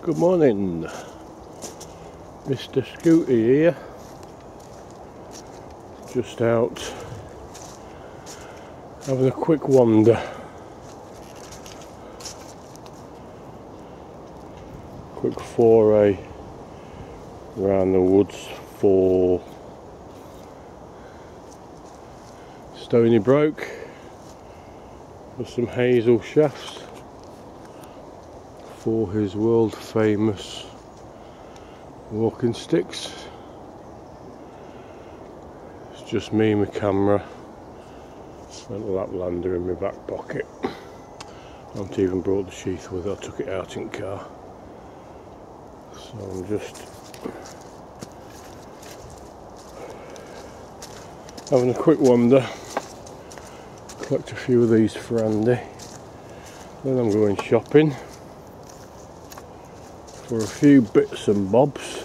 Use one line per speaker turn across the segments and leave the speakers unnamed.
Good morning, Mr. Skooty here. Just out having a quick wander. Quick foray around the woods for Stony Broke with some hazel shafts for his world famous walking sticks. It's just me, my camera, and a Laplander in my back pocket. I haven't even brought the sheath with it, I took it out in car. So I'm just having a quick wander, collect a few of these for Andy, then I'm going shopping for a few bits and bobs.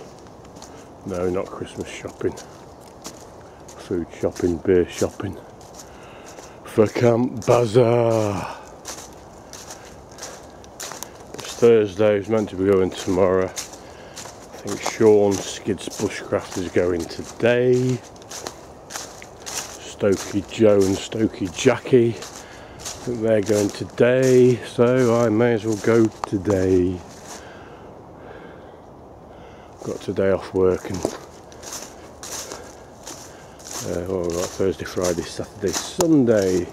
No, not Christmas shopping. Food shopping, beer shopping. For Camp Bazza. It's Thursday, it's meant to be going tomorrow. I think Sean Skids Bushcraft is going today. Stokey Joe and Stokey Jackie. I think they're going today, so I may as well go today got today off work and uh, well, we've got? Thursday, Friday, Saturday, Sunday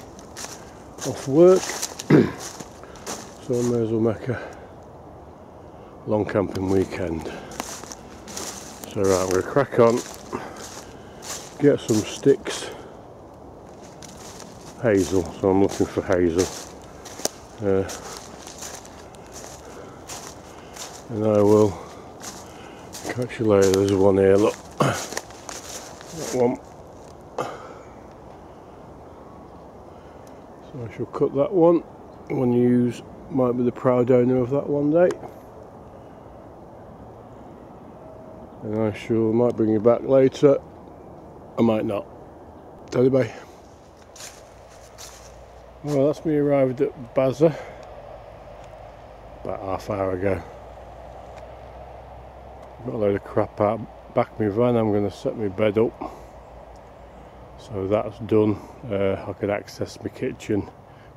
off work. So I may as well make a long camping weekend. So right, going to crack on get some sticks. Hazel so I'm looking for hazel. Uh, and I will Catch you later, there's one here, look. That one. So I shall cut that one. One use might be the proud owner of that one day. And I sure might bring you back later. I might not. Tell you bye. Well that's me arrived at Bazza about half hour ago. Got a load of crap out back my van. I'm going to set my bed up. So that's done. Uh, I could access my kitchen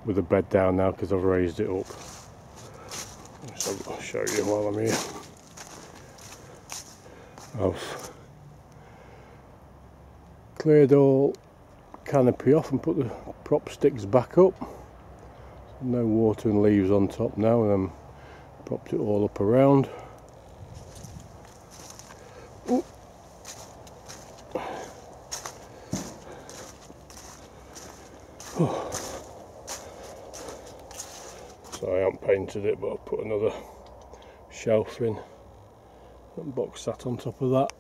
with the bed down now because I've raised it up. So I'll show you while I'm here. I've cleared all canopy off and put the prop sticks back up. No water and leaves on top now and I'm propped it all up around. It, but I'll put another shelf in and box sat on top of that,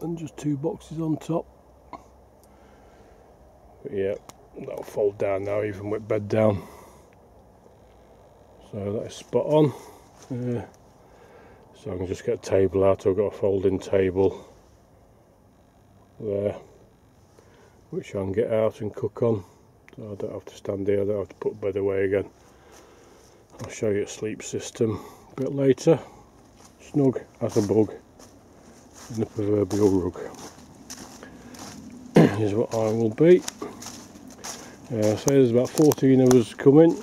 and just two boxes on top. But yeah, that'll fold down now, even with bed down. So that's spot on. Uh, so I can just get a table out. I've got a folding table there, which I can get out and cook on. So I don't have to stand here. I don't have to put bed away again. I'll show you a sleep system a bit later. Snug as a bug in the proverbial rug. Here's what I will be. Uh, so there's about 14 of us coming.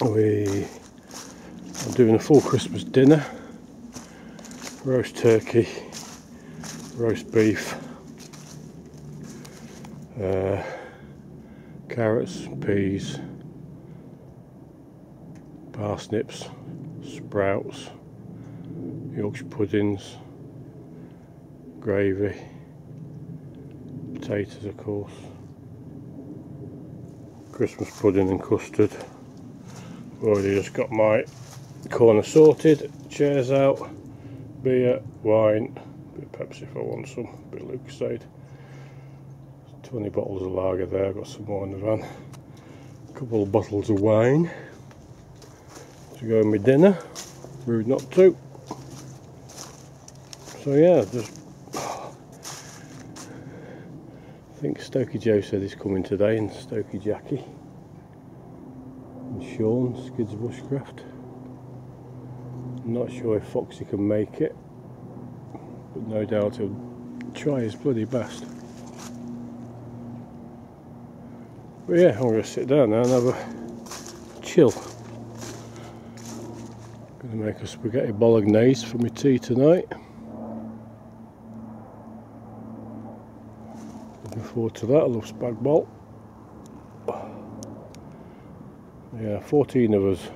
We are doing a full Christmas dinner. Roast turkey, roast beef, uh, carrots, peas, parsnips, sprouts, Yorkshire puddings, gravy, potatoes of course, Christmas pudding and custard. I've already just got my corner sorted, chairs out, beer, wine, a bit of Pepsi if I want some, a bit of Lucozade. 20 bottles of lager there, I've got some more in the van. A couple of bottles of wine to go my dinner. Rude not to. So yeah, just I think Stokey Joe said he's coming today and Stokey Jackie and Sean Skids Bushcraft. not sure if Foxy can make it, but no doubt he'll try his bloody best. But yeah, I'm going to sit down now and have a chill. Going to make a spaghetti bolognese for my tea tonight. Looking forward to that. I love spag bol. Yeah, 14 of us.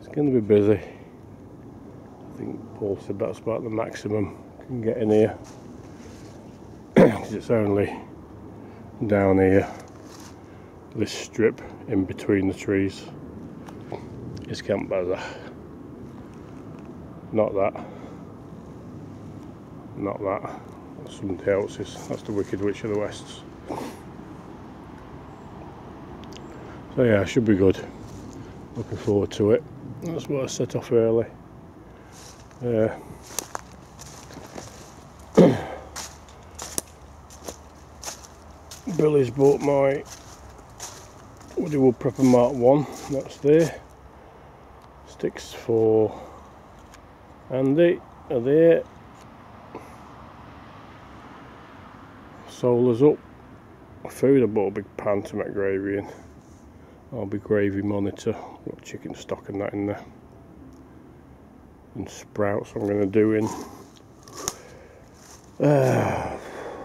It's going to be busy. I think Paul said that's about the maximum can get in here. Because it's only down here, this strip in between the trees is Camp Bazza. Not that. Not that. That's something is. That's the Wicked Witch of the Wests. So yeah, should be good. Looking forward to it. That's what I set off early. Uh, Billy's bought my Woody Woodpecker Mark 1, that's there. Sticks for Andy are there. Solar's up. Food, I bought a big pan to make gravy in. I'll be gravy monitor. Got chicken stock and that in there. And sprouts I'm going to do in. Uh,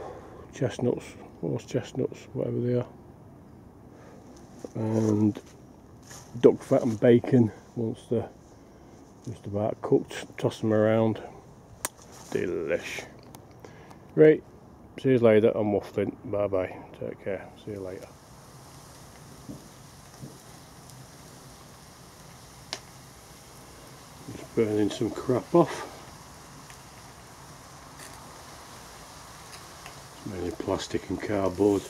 chestnuts, horse chestnuts, whatever they are. And duck fat and bacon once they're just about cooked. Toss them around. Delish. Great. See you later. I'm waffling. Bye bye. Take care. See you later. Just burning some crap off. It's mainly plastic and cardboard.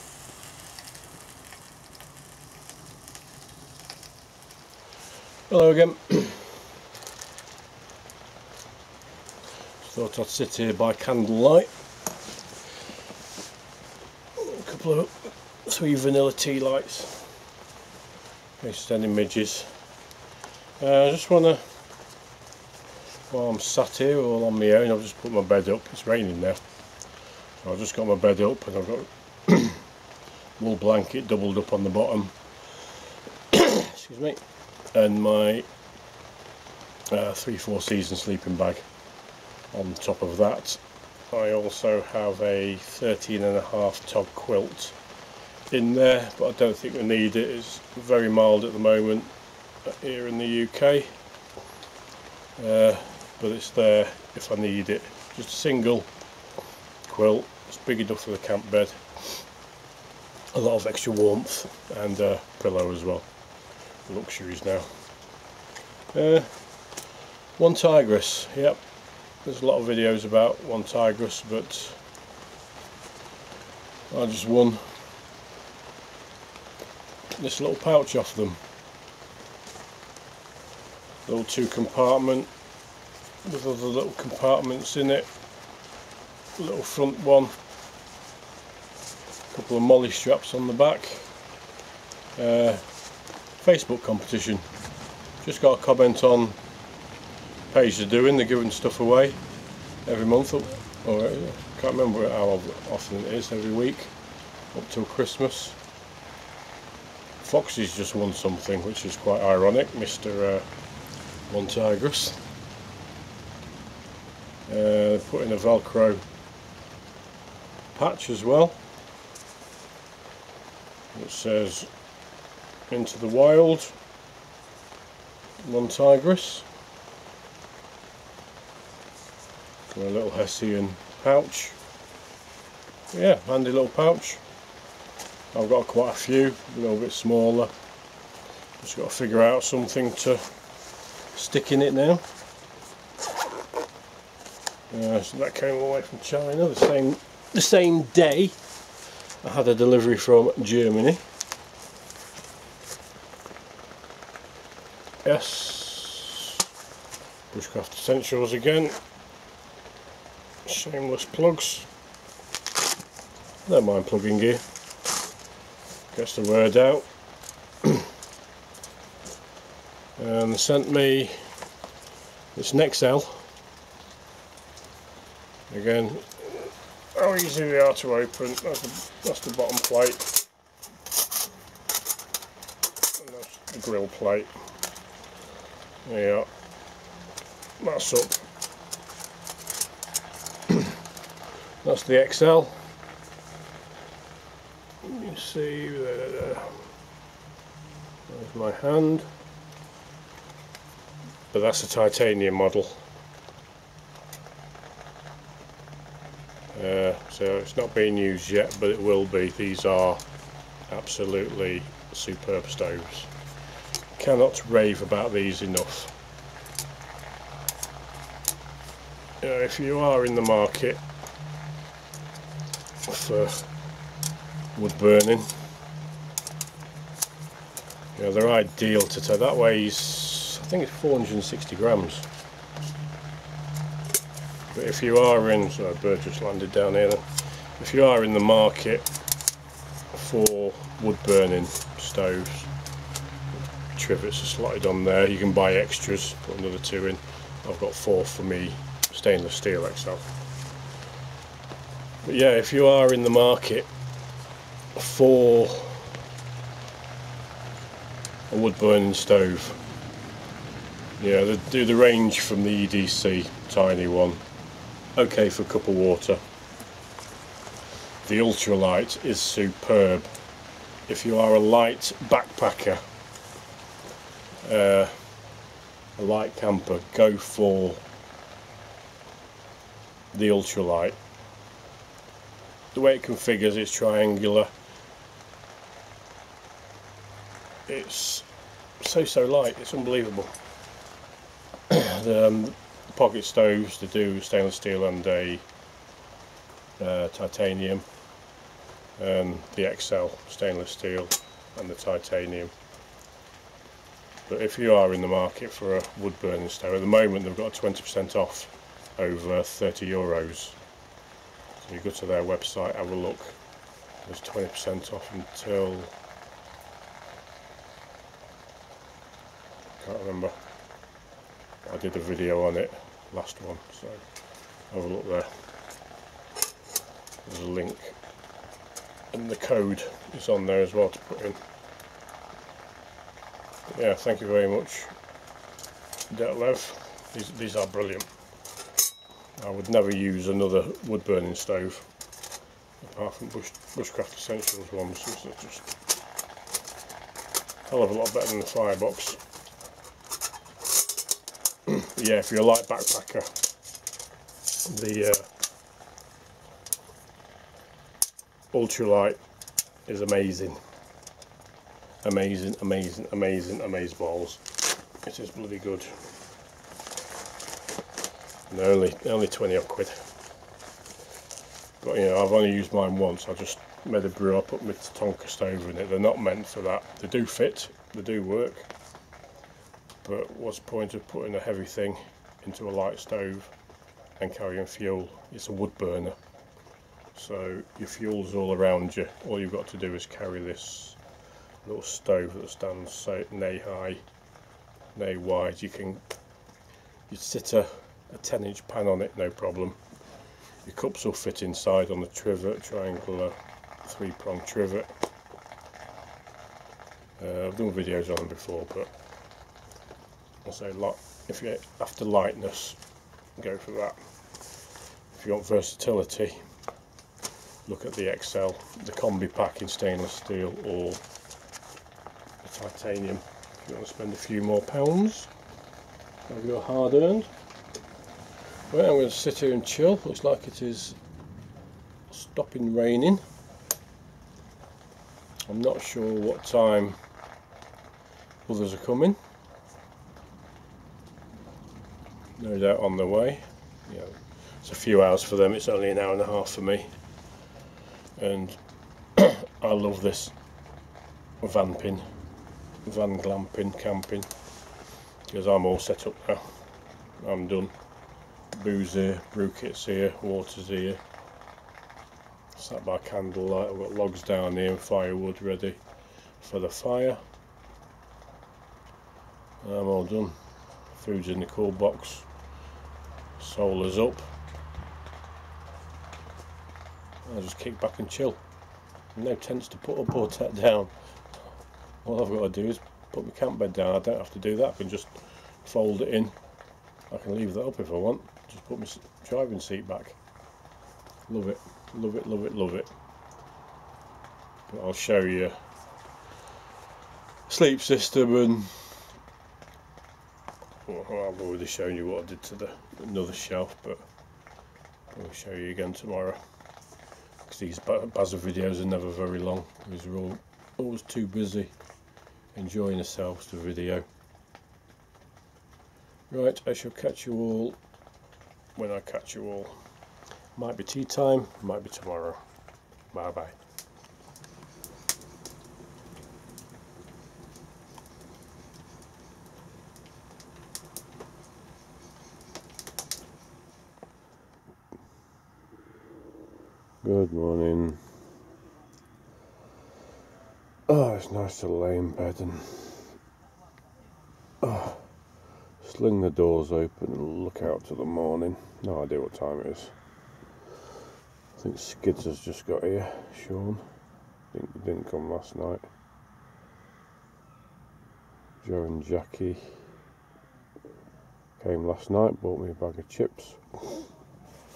Hello again. Thought I'd sit here by candlelight. A couple of three vanilla tea lights. Extending midges. Uh, I just want to while I'm sat here all on my own I've just put my bed up it's raining now so I've just got my bed up and I've got wool blanket doubled up on the bottom excuse me and my uh, 3-4 season sleeping bag on top of that I also have a 13 and a half tog quilt in there but I don't think we need it it's very mild at the moment here in the UK uh, but it's there if I need it. Just a single quilt, it's big enough for the camp bed. A lot of extra warmth and a pillow as well. Luxuries now. Uh, OneTigris, yep. There's a lot of videos about OneTigris, but I just won this little pouch off them. Little two compartment with other little compartments in it little front one a couple of MOLLE straps on the back uh, Facebook competition. Just got a comment on page they're doing they're giving stuff away every month or, I can't remember how often it is every week up till Christmas. Foxy's just won something which is quite ironic Mr. Uh, OneTigris. Uh, put in a velcro patch as well. It says into the wild. OneTigris a little hessian pouch. Yeah handy little pouch. I've got quite a few a little bit smaller. Just got to figure out something to stick in it now. Uh, so that came all the way from China the same the same day I had a delivery from Germany Bushcraft Essentials again shameless plugs don't mind plugging gear gets the word out and sent me an XL. Again, how easy they are to open. That's the, that's the bottom plate. And that's the grill plate. There you are. That's up. that's the XL. You see there. There's my hand. But that's a titanium model. Uh, so it's not being used yet, but it will be. These are absolutely superb stoves. Cannot rave about these enough. You know, if you are in the market for wood burning, you know, they're ideal to take. That weighs, I think it's 460 grams. But if you are in, sorry, bird just landed down here then. If you are in the market for wood burning stoves, trivets are slotted on there. You can buy extras, put another two in. I've got four for me stainless steel XL. But yeah, if you are in the market for a wood burning stove, yeah, do the range from the EDC tiny one okay for a cup of water. The ultralight is superb. If you are a light backpacker, uh, a light camper, go for the ultralight. The way it configures, it's triangular. It's so so light, it's unbelievable. the, um, pocket stoves to do stainless steel and a uh, titanium and the XL stainless steel and the titanium but if you are in the market for a wood burning stove at the moment they've got a 20% off over 30 euros. So you go to their website have a look. There's 20% off until I can't remember. I did a video on it last one so have a look there. There's a link. And the code is on there as well to put in yeah thank you very much. Detlev these, these are brilliant. I would never use another wood burning stove apart from Bush, Bushcraft Essentials ones which are just a hell of a lot better than the firebox. Yeah, if you're a light backpacker, the uh, ultralight is amazing. Amazing, amazing, amazing, amazing balls. It is bloody good. Only, only 20 odd quid. But you know, I've only used mine once. I just made a brew, I put my Tonka stove in it. They're not meant for that. They do fit, they do work but what's the point of putting a heavy thing into a light stove and carrying fuel it's a wood burner so your fuel's all around you all you've got to do is carry this little stove that stands so knee high knee wide. You can you sit a, a 10 inch pan on it no problem. Your cups will fit inside on the trivet triangular three prong trivet. Uh, I've done videos on them before but say like if you're after lightness go for that. If you want versatility look at the XL the combi pack in stainless steel or titanium. If you want to spend a few more pounds have your hard earned well I'm going to sit here and chill. Looks like it is stopping raining. I'm not sure what time others are coming. No doubt on the way. It's a few hours for them, it's only an hour and a half for me. And I love this vamping, van glamping, camping, because I'm all set up now. I'm done. Booze here, brew kits here, water's here. Sat by candlelight, I've got logs down here and firewood ready for the fire. I'm all done Food's in the cool box. Solar's up. I'll just kick back and chill. No tents to put up or take down. All I've got to do is put my camp bed down. I don't have to do that. I can just fold it in. I can leave that up if I want. Just put my driving seat back. Love it, love it, love it, love it. But I'll show you sleep system and well, I've already shown you what I did to the another shelf, but I'll show you again tomorrow. Because these Bazza videos are never very long. Because we're all always too busy enjoying yourselves the video. Right, I shall catch you all when I catch you all. Might be tea time, might be tomorrow. Bye bye. Good morning. Oh, it's nice to lay in bed and oh, sling the doors open and look out to the morning. No idea what time it is. I think Skids has just got here, Sean. He didn't come last night. Joe and Jackie came last night, bought me a bag of chips.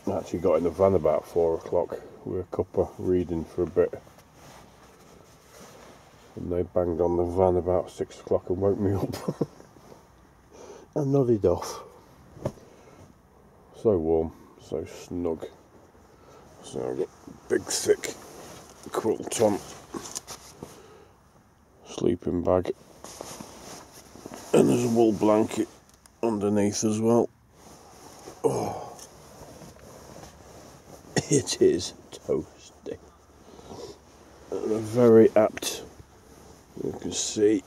I actually got in the van about four o'clock with a cuppa reading for a bit. And they banged on the van about six o'clock and woke me up. and nodded off. So warm, so snug. So I've got big thick quilt on, sleeping bag, and there's a wool blanket underneath as well. Oh. It is toasty. And a very apt, you can see.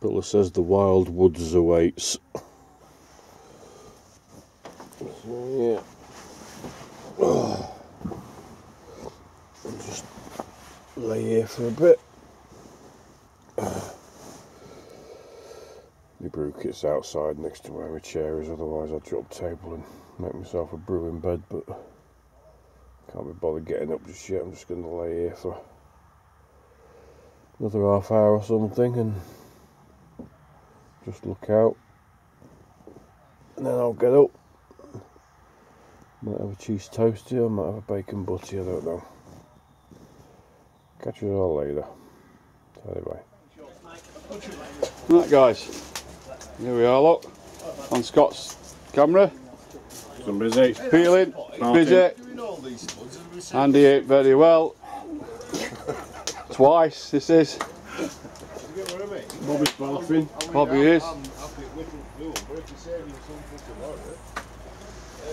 Billa says the wild woods awaits. So yeah. Oh. Just lay here for a bit. The brew kit's outside next to where my chair is, otherwise I'd drop table and make myself a brew in bed, but can't be bothered getting up just yet. I'm just going to lay here for another half hour or something and just look out. And then I'll get up. Might have a cheese toasty, I might have a bacon butty, I don't know. Catch you all later. Bye.
Right guys, here we are, look, on Scott's camera.
Some busy.
Peeling, busy. Andy ate very well. Twice, this is.
Bobby's barfing.
Bobby is.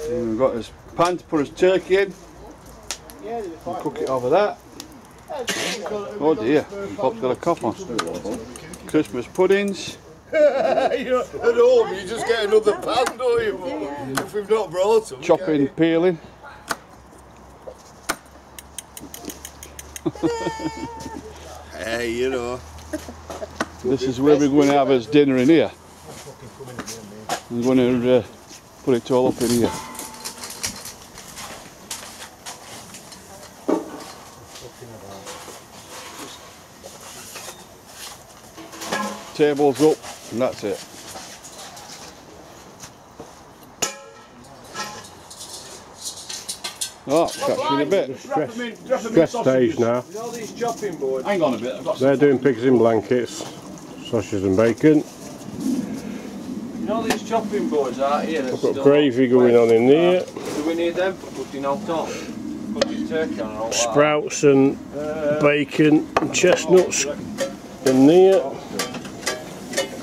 And we've got his pan to put his turkey in. We'll cook it over that. Oh dear, Bob's got a cough on. Christmas puddings.
You're at home, you just get another pan, don't you? If we've not brought them.
chopping, peeling.
Hey, you know.
This is where we're going to have his dinner in here. I'm going to uh, put it all up in here. Tables up, and that's it. Oh, catch you in a bit.
Stress stage now.
all these chopping boards.
Hang on a bit. I've got
They're doing pigs in blankets, sausages and bacon.
You know these chopping boards out here?
I've got gravy going on in there.
Do we need them for putting on top? Putting turkey on and all that?
Sprouts and uh, bacon and chestnuts oh, in there. Oh,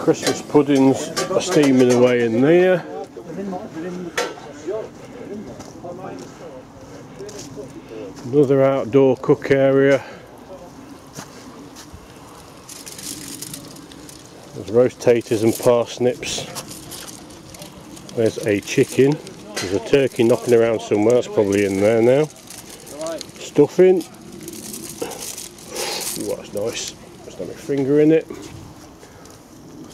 Christmas puddings are steaming away in there. Another outdoor cook area. There's roast taters and parsnips. There's a chicken. There's a turkey knocking around somewhere. That's probably in there now. Stuffing. Ooh, that's nice. That's Got my finger in it.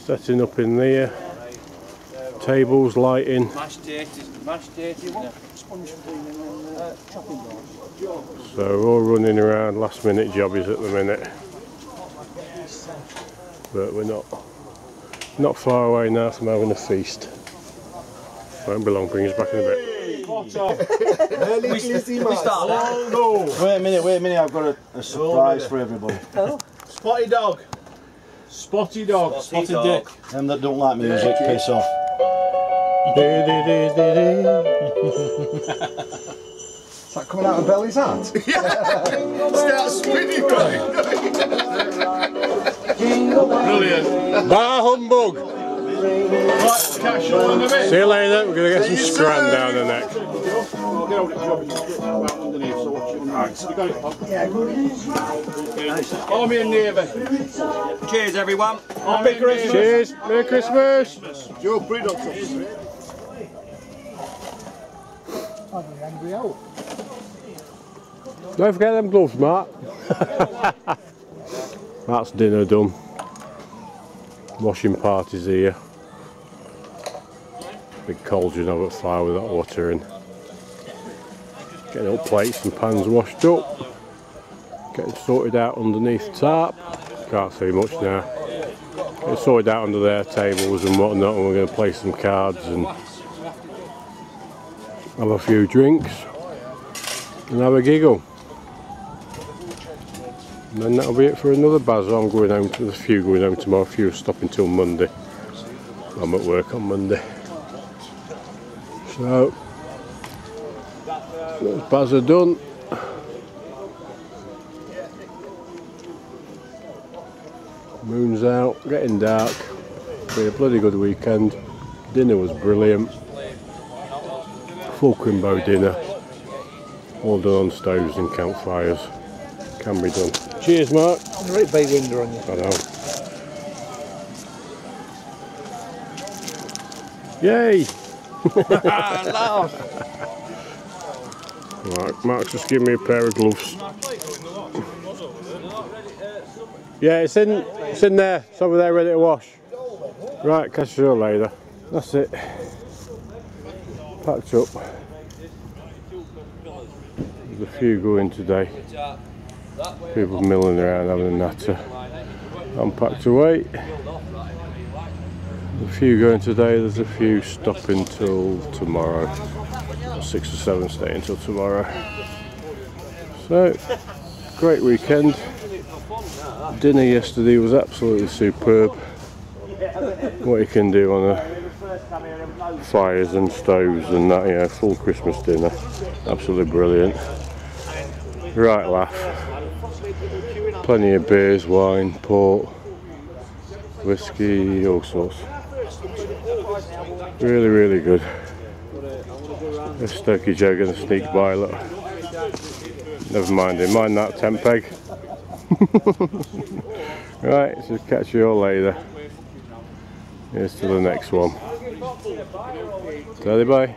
Setting up in there. Tables, lighting.
Mashed taters, mashed taters. Yeah. Sponge cleaning and uh, chopping boards.
So we're all running around last minute jobbies at the minute. But we're not not far away now from having a feast. Won't be long, bring us back in a bit.
We, we start now.
Wait a minute, wait a minute, I've got a, a surprise for everybody. Oh.
Spotty dog. Spotty dog.
Spotted dick.
Them that don't like music, piss off.
Is that coming out of Belly's hat?
Start spinning right. Brilliant.
Bah humbug!
Right, catch you on the bit.
See you later, we're gonna get some scran down the neck.
Army and Navy.
Cheers, everyone.
Army and Navy.
Cheers, Merry Christmas!
Joe Briddock's
Don't forget them gloves, Mark. That's dinner done. Washing parties here. Big cauldron over fire with that water in. Getting all plates and pans washed up. Getting sorted out underneath the tarp. Can't see much now. Getting sorted out under their tables and whatnot and we're going to play some cards and have a few drinks and have a giggle. And then that'll be it for another Bazza. I'm going home. There's a few going home tomorrow. A few stopping till Monday. I'm at work on Monday. So those Bazza done. Moon's out, getting dark. Be a bloody good weekend. Dinner was brilliant. Full Crimbo dinner. All done on stoves and campfires. Can be done. Cheers, Mark.
Right bay window on you.
I know. Yay! Right, Mark's just give me a pair of gloves. Yeah, it's in, it's in there. It's over there, ready to wash. Right, catch you later. That's it. Packed up. There's a few going today. People milling around having a natter. I'm packed away. A few going today, there's a few stopping till tomorrow. Six or seven staying till tomorrow. So, great weekend. Dinner yesterday was absolutely superb. What you can do on a fires and stoves and that, know, full Christmas dinner. Absolutely brilliant. Right laugh. Plenty of beers, wine, port, whiskey, all sorts. Really, really good. A Stokey Joe gonna sneak by, look. Never mind him, mind that tent peg. right, so catch you all later. Here's to the next one. You bye.